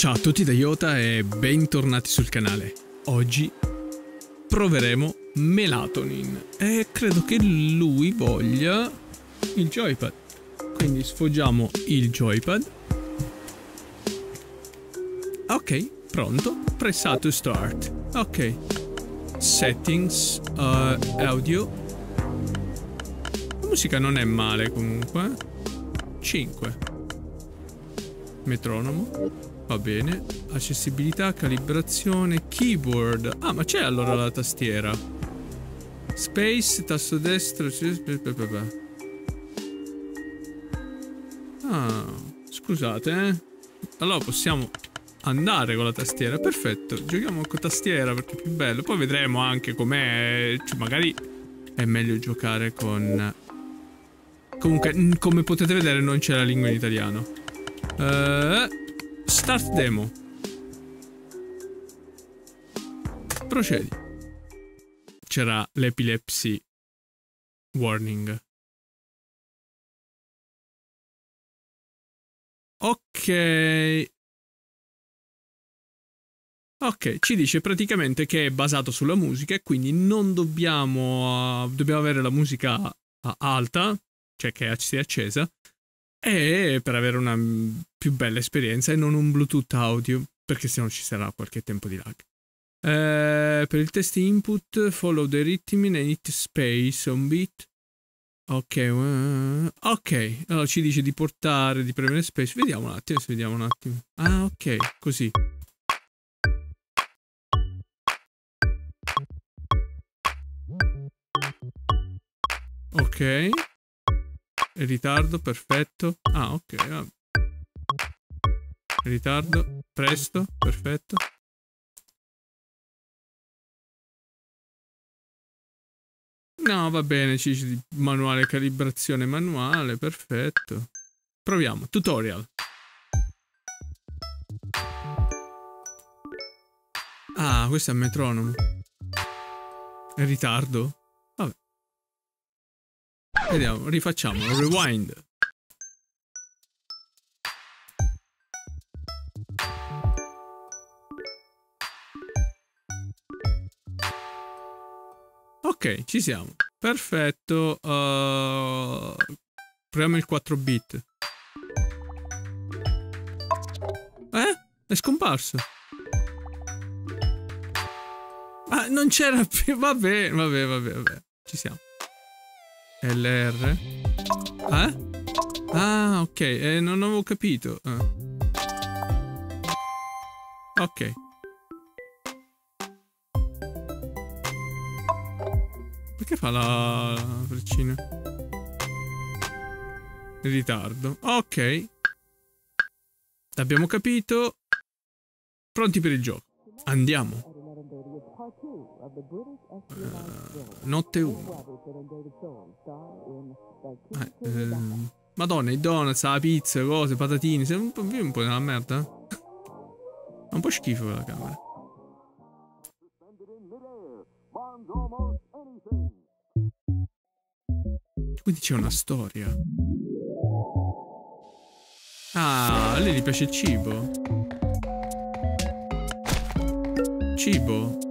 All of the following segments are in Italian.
Ciao a tutti da Iota e bentornati sul canale. Oggi proveremo Melatonin e credo che lui voglia il joypad. Quindi sfoggiamo il joypad. Ok, pronto. Pressato start. Ok. Settings, uh, audio. La musica non è male comunque. 5. Metronomo. Va bene. Accessibilità, calibrazione, keyboard. Ah, ma c'è allora la tastiera. Space, tasto destro. Ah, scusate, eh. Allora possiamo andare con la tastiera. Perfetto. Giochiamo con tastiera perché è più bello. Poi vedremo anche com'è. Cioè, magari è meglio giocare con. Comunque, come potete vedere, non c'è la lingua in italiano. Uh, Start demo. Procedi. C'era l'epilepsy warning. Ok. Ok, ci dice praticamente che è basato sulla musica e quindi non dobbiamo... Uh, dobbiamo avere la musica alta, cioè che sia accesa, e per avere una più bella esperienza e non un Bluetooth audio, perché sennò ci sarà qualche tempo di lag. Eh, per il test input, follow the rhythm and hit space on beat. Ok, uh, ok, allora ci dice di portare, di premere space. Vediamo un attimo, vediamo un attimo. Ah, ok, così. Ok. Ritardo, perfetto. Ah, ok. Vabbè. Ritardo, presto, perfetto. No, va bene, ci manuale calibrazione manuale, perfetto. Proviamo, tutorial. Ah, questo è il metronomo. È ritardo? Vediamo, rifacciamo, rewind. Ok, ci siamo. Perfetto. Uh, proviamo il 4 bit. Eh? È scomparso. Ah, non c'era più. Vabbè, vabbè, vabbè, vabbè. Ci siamo. LR. Eh? Ah, ok, eh, non avevo capito. Ah. Ok. Perché fa la freccina? In ritardo. Ok. L'abbiamo capito. Pronti per il gioco. Andiamo. Uh, notte 1. Eh, ehm, Madonna, i donuts, la pizza, cose, patatine. Sei un po', un po' nella merda. È un po' schifo la camera. Quindi c'è una storia. Ah, a lei gli piace il cibo. Cibo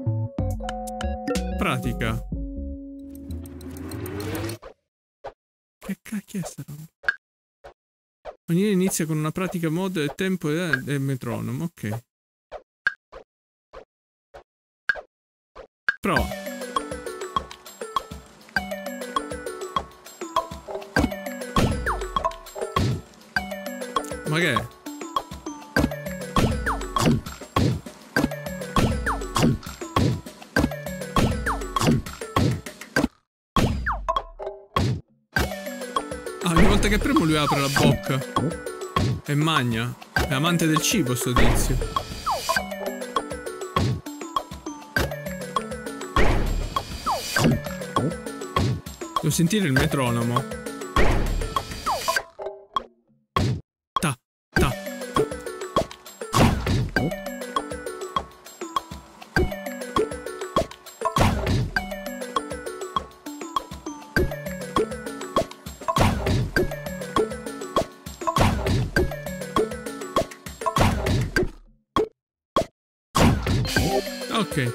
pratica. Che cacchio è sta roba? Ogni inizia con una pratica mod e tempo e eh, metronomo, ok. Prova. Ma che è? Che premo lui apre la bocca. E magna. È amante del cibo sto tizio. Devo sentire il metronomo. Ok.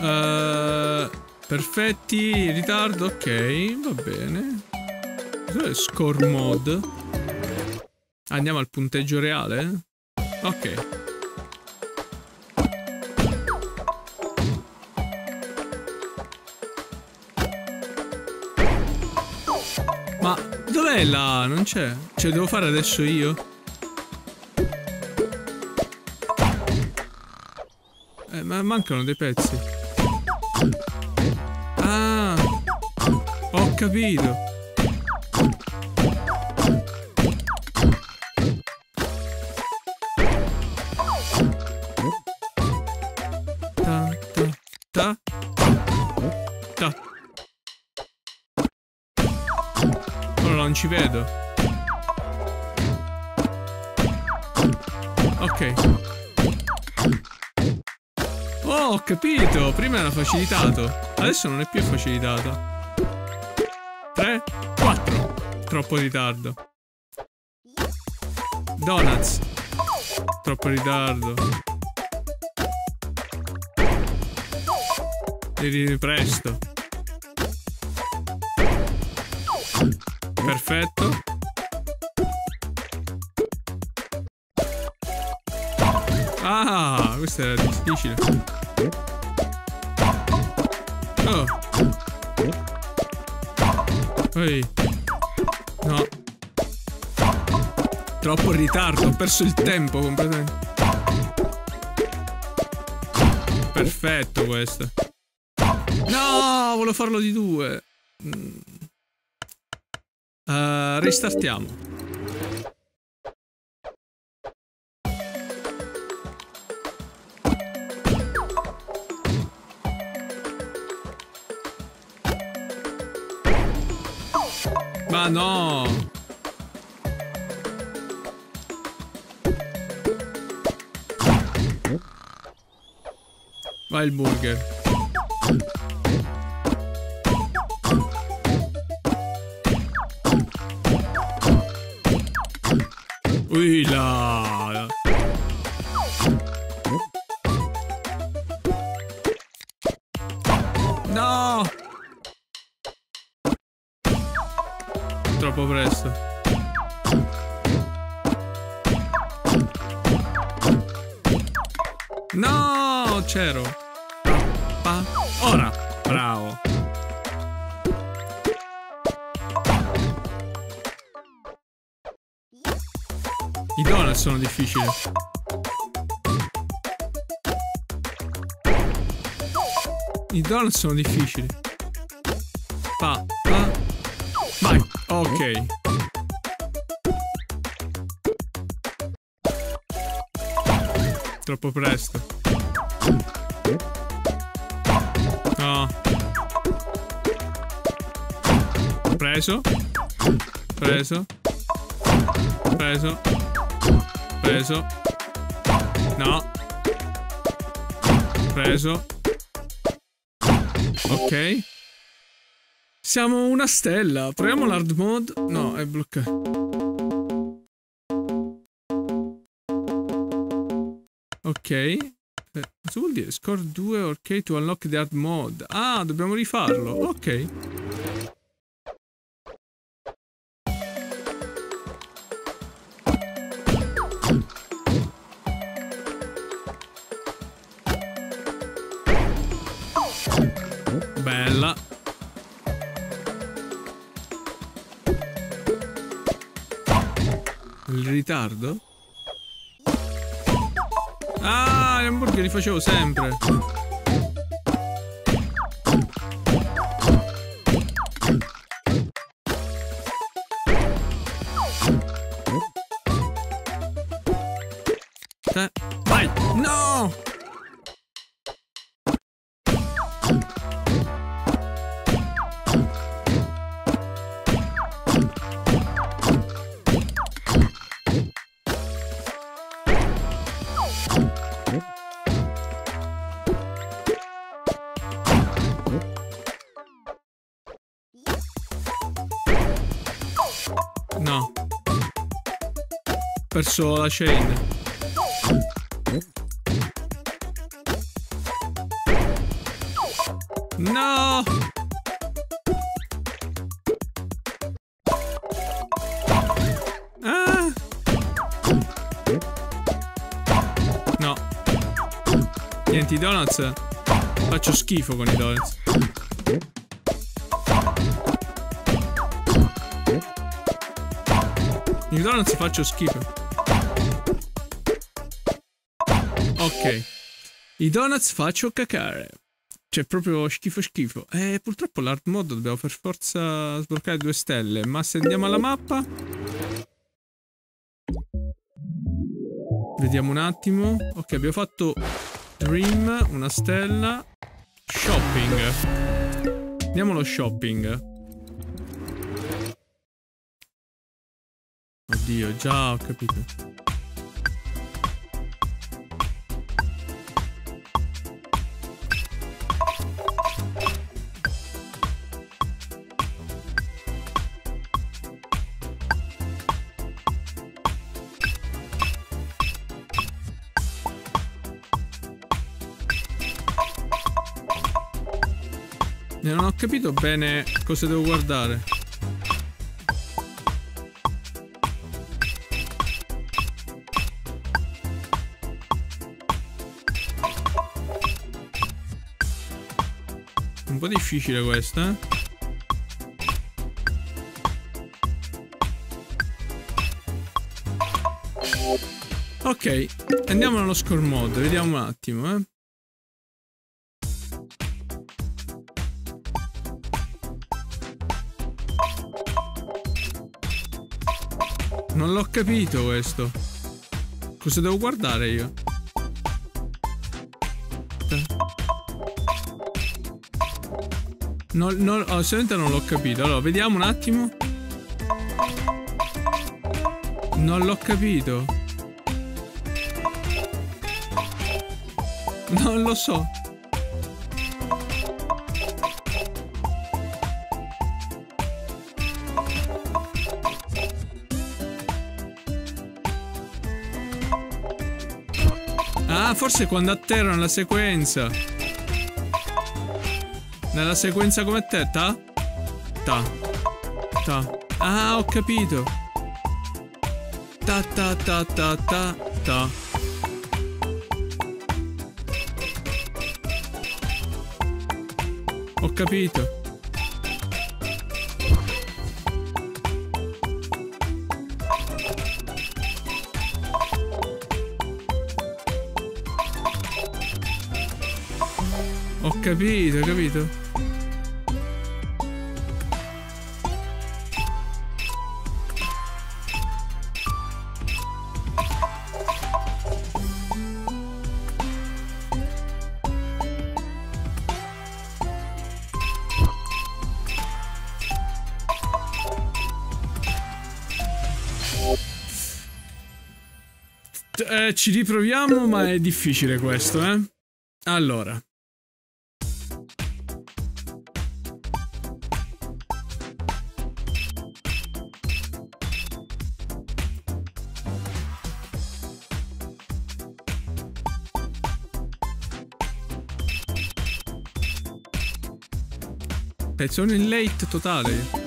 Uh, perfetti, ritardo, ok, va bene. Cos'è score mode? Andiamo al punteggio reale? Ok. Ma dov'è là? Non c'è. Cioè, devo fare adesso io? Ma mancano dei pezzi. Ah! Ho capito. Ci vedo. Ok. Oh, ho capito. Prima era facilitato. Adesso non è più facilitata. 3, 4. Troppo ritardo. Donuts. Troppo ritardo. Devi presto. Perfetto. Ah, questo era difficile. Oh. Ehi. No. Troppo in ritardo, ho perso il tempo completamente. Perfetto questo. No, volevo farlo di due. Mm. Uh, ristartiamo. Ma no! Vai il burger. Ui là! No, c'ero. Pa. Ora. Bravo. I donut sono difficili. I donut sono difficili. Pa. Pa. Vai. Ok. Troppo presto. No. Preso. Preso. Preso. Preso. No. Preso. Ok. Siamo una stella. Proviamo l'hard mode. No, è bloccato. Ok. Eh, cosa vuol dire? Score 2 ok to unlock the hard mode. Ah, dobbiamo rifarlo. Ok. Bella. Il ritardo? Hamburger li facevo sempre. perso la chain. Ah! No! Niente, i donuts. Faccio schifo con i donuts. I donuts faccio schifo. Ok. I donuts faccio cacare. Cioè, proprio schifo schifo. E purtroppo l'hard mode dobbiamo per forza sbloccare due stelle. Ma se andiamo alla mappa... Vediamo un attimo. Ok, abbiamo fatto Dream, una stella. Shopping. Andiamo allo shopping. Oddio, già ho capito. Capito bene cosa devo guardare. Un po' difficile questa, eh? Ok, andiamo nello score mode, vediamo un attimo, eh. Non l'ho capito questo. Cosa devo guardare io? Non, non, oh, non l'ho capito. Allora, vediamo un attimo. Non l'ho capito. Non lo so. Forse quando atterra nella sequenza. Nella sequenza come te, ta? Ta. Ta. Ah, ho capito. Ta ta ta ta ta ta. Ho capito. Capito, capito. Eh, ci riproviamo, ma è difficile questo, eh. Allora. E sono in late totale.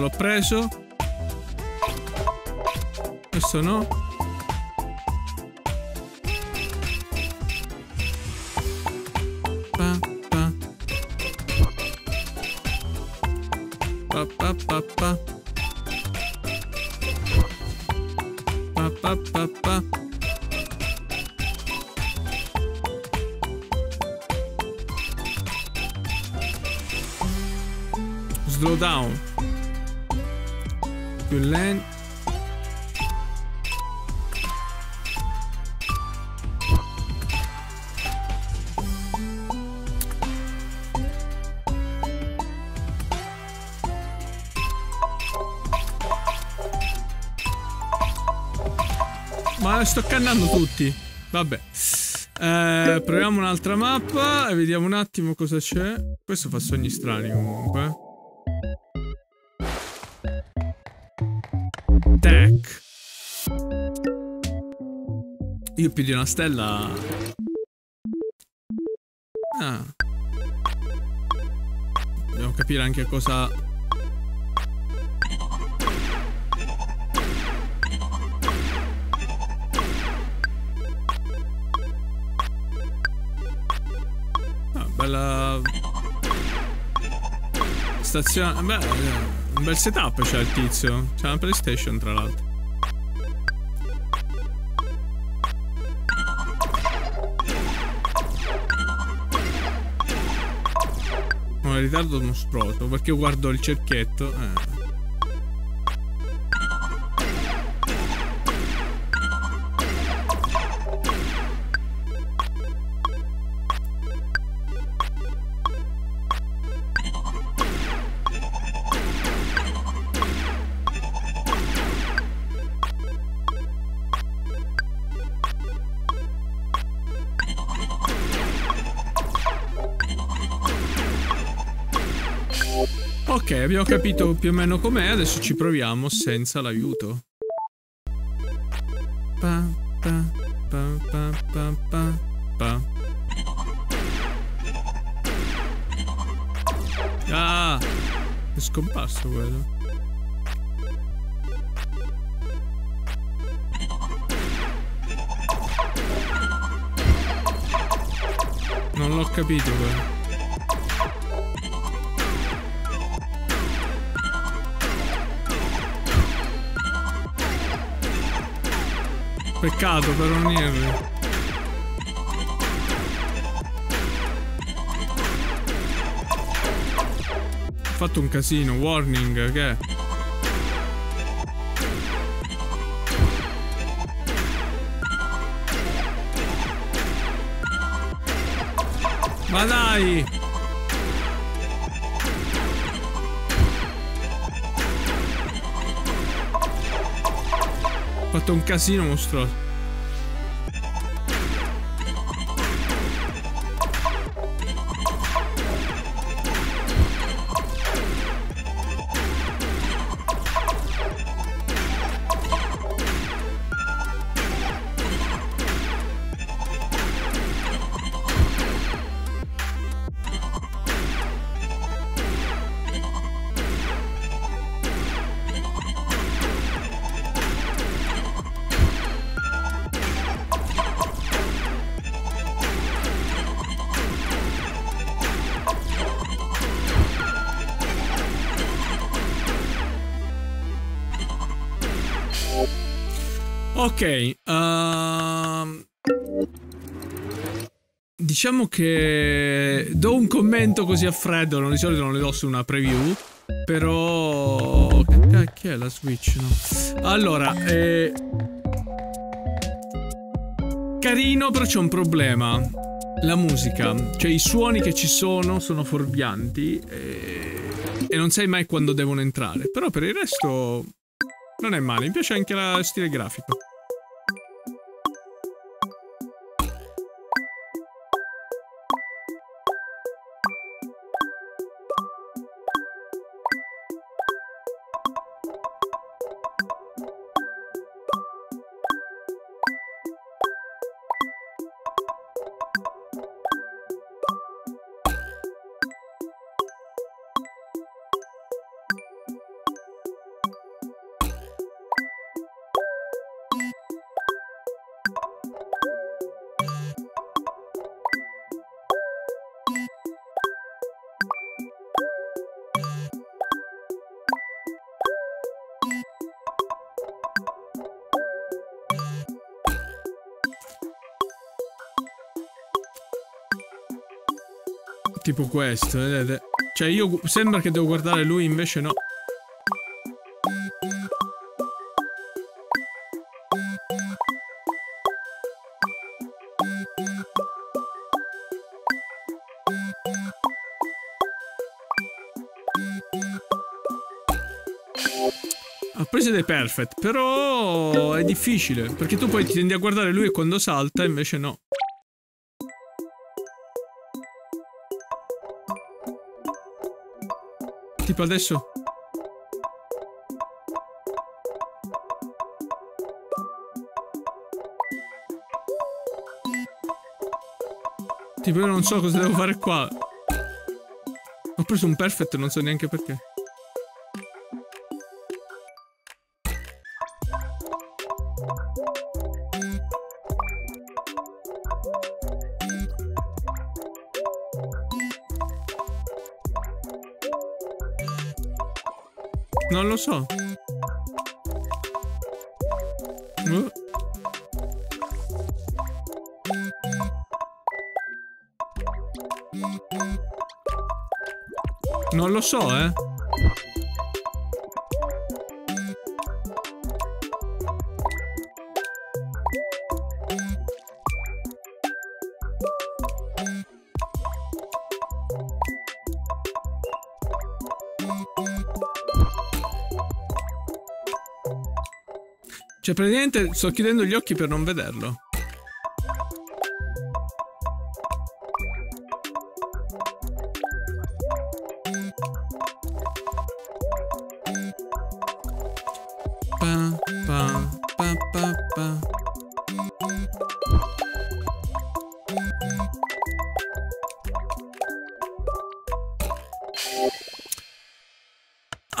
Questo l'ho preso. Questo no. Pa, pa. Pa, pa, pa, pa. Pa. Slow down più lento. Ma sto cannando tutti. Vabbè. Eh, proviamo un'altra mappa e vediamo un attimo cosa c'è. Questo fa sogni strani comunque. Io più di una stella... Ah. Dobbiamo capire anche cosa bella stazione. Beh, un bel setup c'è il tizio. C'è una PlayStation, tra l'altro. Un ritardo mostruoso perché io guardo il cerchietto. Eh. Abbiamo capito più o meno com'è, adesso ci proviamo senza l'aiuto. Pa, pa, pa, pa, pa, pa. Ah! È scomparso quello. Non l'ho capito quello. Peccato per unirli. Ho fatto un casino, warning, che è? Ma dai! Fatto un casino mostruoso. Ok, uh, diciamo che do un commento così a freddo, non di solito non le do su una preview, però... Che è la Switch? No. Allora, eh... Carino, però c'è un problema. La musica, cioè i suoni che ci sono sono fuorvianti e... e non sai mai quando devono entrare. Però per il resto non è male, mi piace anche lo stile grafico. Tipo questo, vedete? Cioè io sembra che devo guardare lui, invece no. Ha preso dei perfect, però è difficile, perché tu poi ti tendi a guardare lui quando salta, invece no. Tipo adesso... Tipo io non so cosa devo fare qua. Ho preso un perfect, non so neanche perché. Non lo so. Uh. Non lo so, eh. Cioè, praticamente sto chiudendo gli occhi per non vederlo.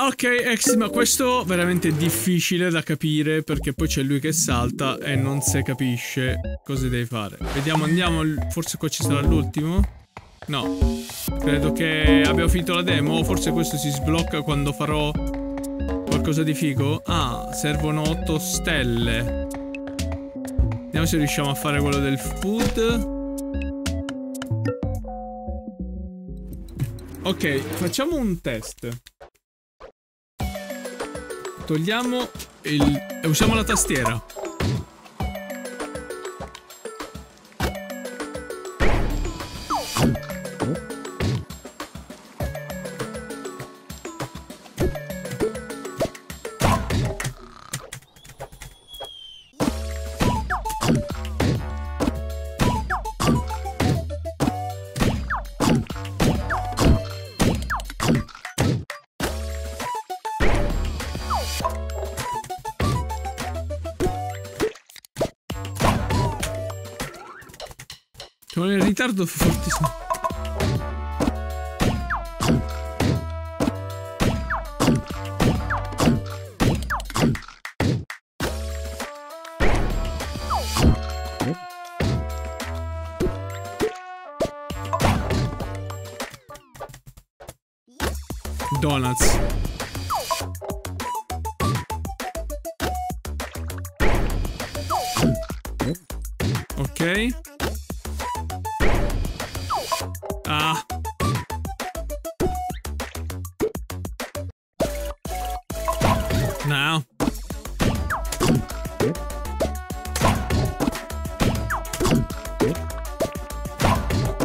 Ok, ex, ma questo veramente è difficile da capire perché poi c'è lui che salta e non si capisce cosa devi fare. Vediamo, andiamo, forse qua ci sarà l'ultimo? No, credo che abbiamo finito la demo, forse questo si sblocca quando farò qualcosa di figo. Ah, servono 8 stelle. Vediamo se riusciamo a fare quello del food. Ok, facciamo un test. Togliamo il... e usiamo la tastiera. Sono in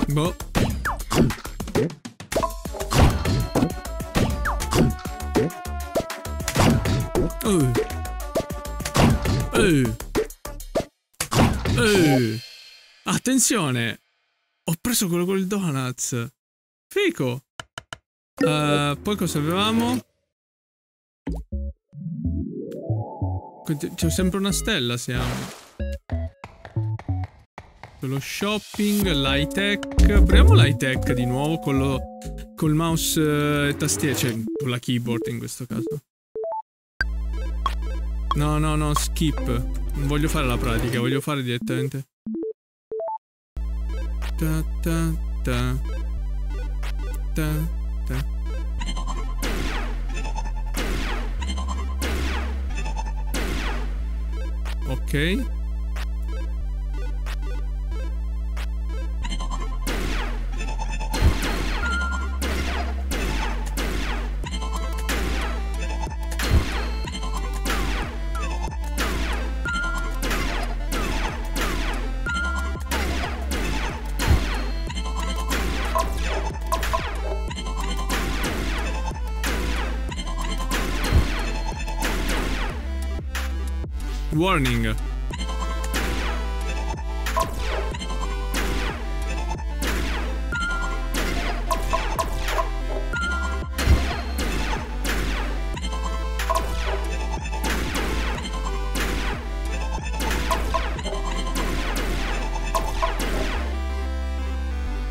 Boh. Uh. Uh. Uh. Attenzione. Ho preso quello col donuts. Fico. Poi cosa avevamo? C'è sempre una stella siamo. Lo shopping, l'high tech. Apriamo l'high tech di nuovo con lo, col mouse eh, e tastiera, cioè con la keyboard in questo caso. No, no, no, skip. Non voglio fare la pratica, voglio fare direttamente. Ta ta ta. Ta ta. Ok. Warning.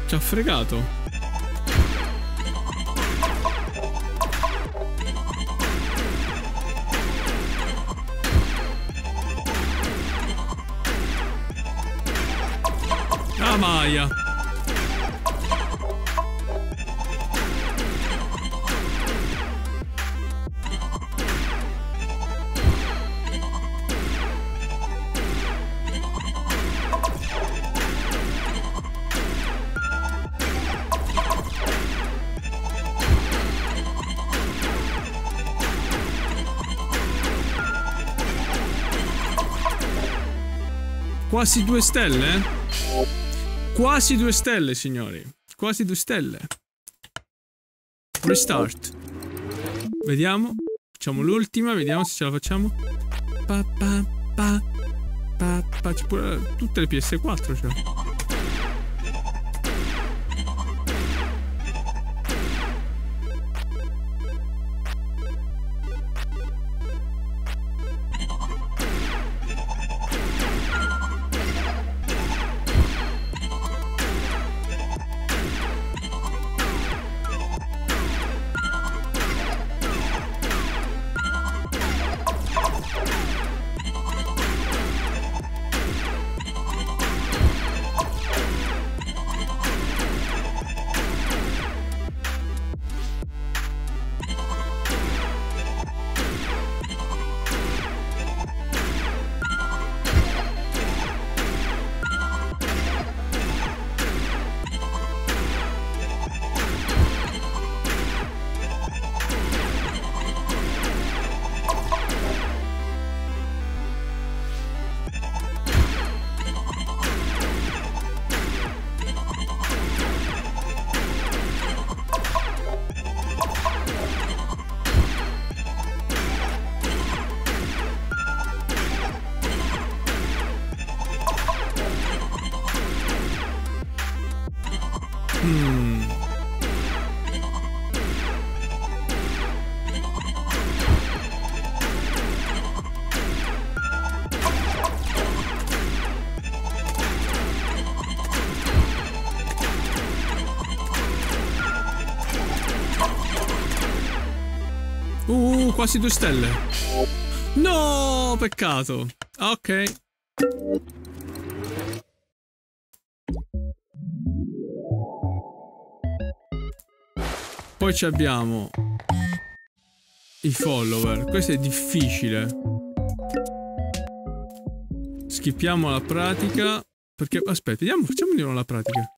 Ci ha fregato. Quasi due stelle? Quasi due stelle, signori. Quasi due stelle. Restart. Vediamo. Facciamo l'ultima, vediamo se ce la facciamo. Pa, pa, pa, pa, pa. Pure tutte le PS4, cioè. Uh, quasi due stelle. No, peccato. Ok. Poi abbiamo i follower. Questo è difficile. Skippiamo la pratica. Perché, aspetta, vediamo, facciamo di nuovo la pratica.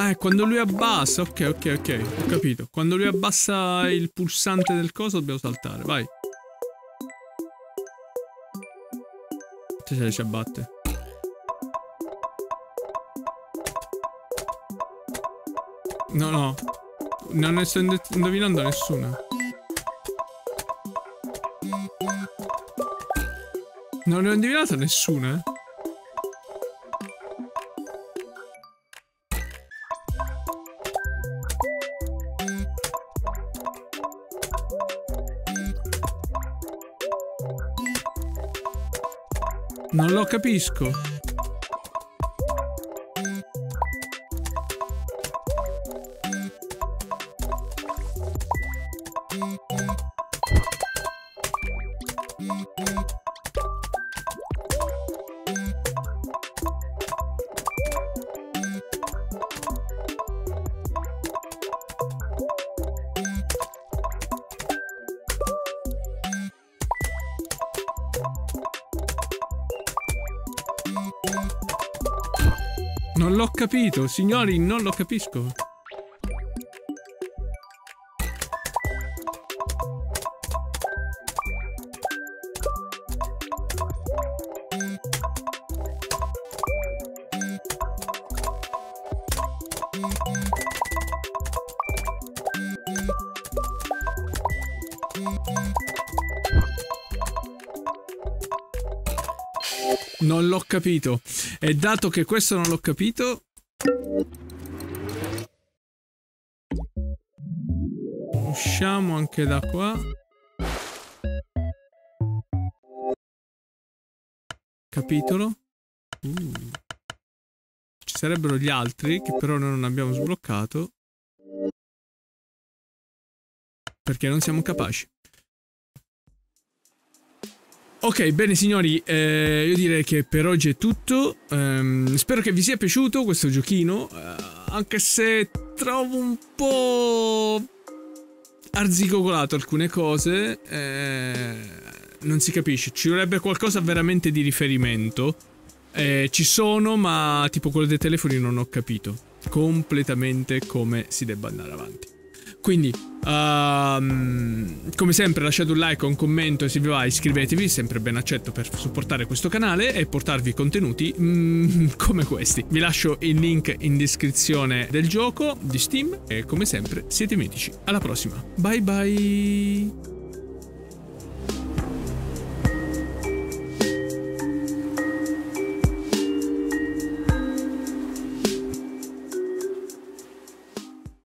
Ah, è quando lui abbassa. Ok, ok, ok. Ho capito. Quando lui abbassa il pulsante del coso dobbiamo saltare. Vai. Se se ci abbatte. No, no. Non ne sto indovinando nessuna. Non ne ho indovinata nessuna, eh. Non lo capisco. Non l'ho capito, signori, non lo capisco. Capito. E dato che questo non l'ho capito... Usciamo anche da qua. Capitolo. Uh. Ci sarebbero gli altri che però noi non abbiamo sbloccato. Perché non siamo capaci. Ok, bene signori, eh, io direi che per oggi è tutto. Um, spero che vi sia piaciuto questo giochino, uh, anche se trovo un po' arzigogolato alcune cose. Eh, non si capisce, ci vorrebbe qualcosa veramente di riferimento. Eh, ci sono, ma tipo quello dei telefoni non ho capito completamente come si debba andare avanti. Quindi, um, come sempre, lasciate un like un commento e se vi va iscrivetevi, sempre ben accetto per supportare questo canale e portarvi contenuti mm, come questi. Vi lascio il link in descrizione del gioco di Steam e come sempre siete mitici. Alla prossima, bye bye!